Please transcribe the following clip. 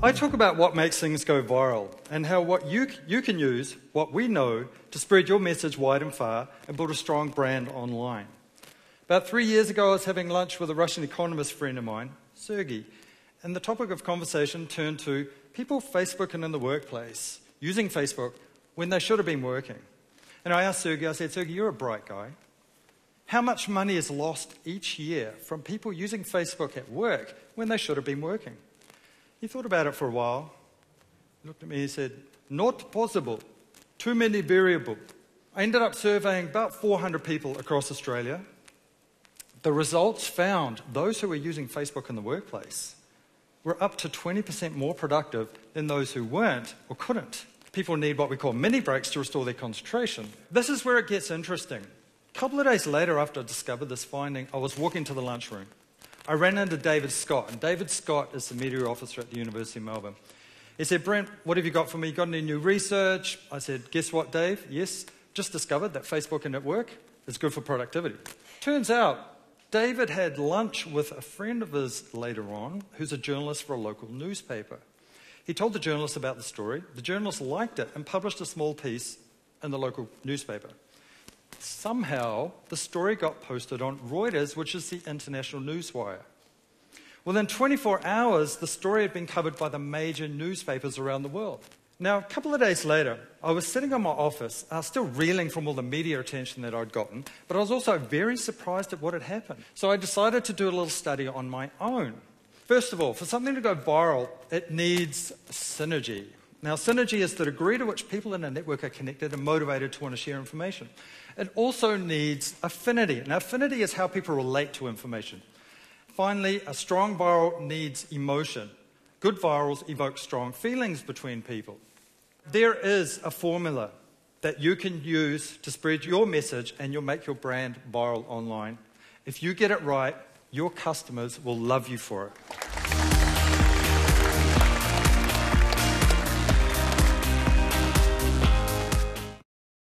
I talk about what makes things go viral and how what you, you can use, what we know, to spread your message wide and far and build a strong brand online. About three years ago, I was having lunch with a Russian economist friend of mine, Sergey, and the topic of conversation turned to people Facebooking in the workplace, using Facebook when they should have been working. And I asked Sergey, I said, Sergey, you're a bright guy. How much money is lost each year from people using Facebook at work when they should have been working? He thought about it for a while. He looked at me and said, Not possible. Too many variables. I ended up surveying about 400 people across Australia. The results found those who were using Facebook in the workplace were up to 20% more productive than those who weren't or couldn't. People need what we call mini breaks to restore their concentration. This is where it gets interesting. A couple of days later, after I discovered this finding, I was walking to the lunchroom. I ran into David Scott, and David Scott is the media officer at the University of Melbourne. He said, Brent, what have you got for me? You got any new research? I said, Guess what, Dave? Yes, just discovered that Facebook and network is good for productivity. Turns out, David had lunch with a friend of his later on who's a journalist for a local newspaper. He told the journalist about the story. The journalist liked it and published a small piece in the local newspaper somehow the story got posted on Reuters, which is the international newswire. Within 24 hours, the story had been covered by the major newspapers around the world. Now, a couple of days later, I was sitting in my office. Was still reeling from all the media attention that I'd gotten, but I was also very surprised at what had happened. So I decided to do a little study on my own. First of all, for something to go viral, it needs synergy. Now, synergy is the degree to which people in a network are connected and motivated to want to share information. It also needs affinity. Now, affinity is how people relate to information. Finally, a strong viral needs emotion. Good virals evoke strong feelings between people. There is a formula that you can use to spread your message and you'll make your brand viral online. If you get it right, your customers will love you for it.